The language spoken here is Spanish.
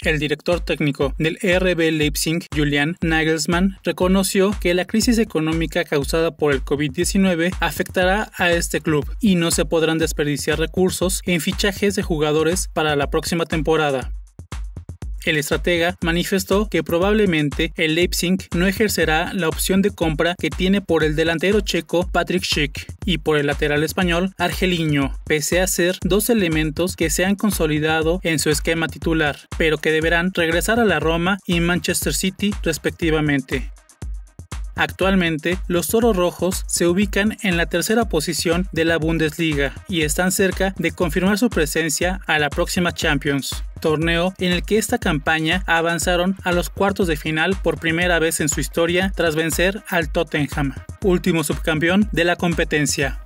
El director técnico del RB Leipzig, Julian Nagelsmann, reconoció que la crisis económica causada por el COVID-19 afectará a este club y no se podrán desperdiciar recursos en fichajes de jugadores para la próxima temporada. El estratega manifestó que probablemente el Leipzig no ejercerá la opción de compra que tiene por el delantero checo Patrick Schick y por el lateral español Argeliño, pese a ser dos elementos que se han consolidado en su esquema titular, pero que deberán regresar a la Roma y Manchester City respectivamente. Actualmente, los Toros Rojos se ubican en la tercera posición de la Bundesliga y están cerca de confirmar su presencia a la próxima Champions, torneo en el que esta campaña avanzaron a los cuartos de final por primera vez en su historia tras vencer al Tottenham, último subcampeón de la competencia.